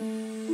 Música